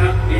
yeah.